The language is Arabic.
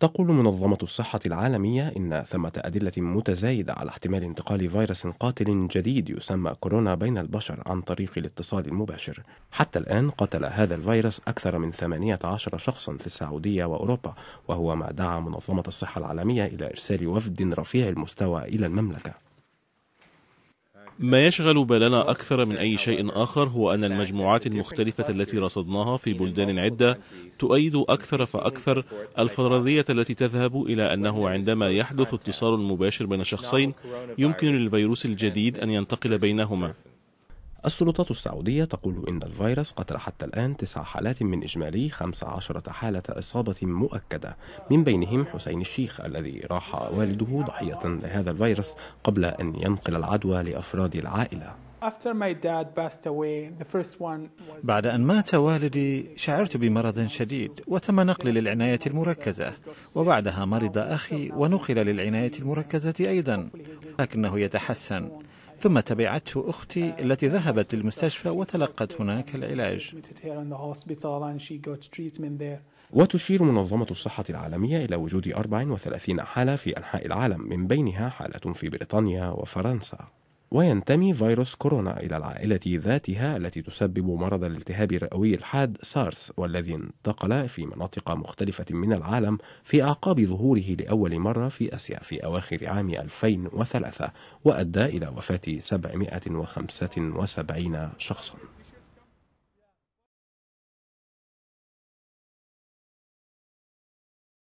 تقول منظمة الصحة العالمية إن ثمة أدلة متزايدة على احتمال انتقال فيروس قاتل جديد يسمى كورونا بين البشر عن طريق الاتصال المباشر. حتى الآن قتل هذا الفيروس أكثر من 18 شخصا في السعودية وأوروبا، وهو ما دعا منظمة الصحة العالمية إلى إرسال وفد رفيع المستوى إلى المملكة. ما يشغل بالنا أكثر من أي شيء آخر هو أن المجموعات المختلفة التي رصدناها في بلدان عدة تؤيد أكثر فأكثر الفرضية التي تذهب إلى أنه عندما يحدث اتصال مباشر بين شخصين يمكن للفيروس الجديد أن ينتقل بينهما. السلطات السعودية تقول إن الفيروس قتل حتى الآن تسع حالات من إجمالي 15 حالة إصابة مؤكدة. من بينهم حسين الشيخ الذي راح والده ضحية لهذا الفيروس قبل أن ينقل العدوى لأفراد العائلة. بعد أن مات والدي شعرت بمرض شديد وتم نقلي للعناية المركزة. وبعدها مرض أخي ونقل للعناية المركزة أيضا لكنه يتحسن. ثم تبعته أختي التي ذهبت للمستشفى وتلقت هناك العلاج. وتشير منظمة الصحة العالمية إلى وجود 34 حالة في أنحاء العالم من بينها حالة في بريطانيا وفرنسا. وينتمي فيروس كورونا إلى العائلة ذاتها التي تسبب مرض الالتهاب الرئوي الحاد سارس والذي انتقل في مناطق مختلفة من العالم في أعقاب ظهوره لأول مرة في آسيا في أواخر عام 2003 وأدى إلى وفاة 775 شخصاً.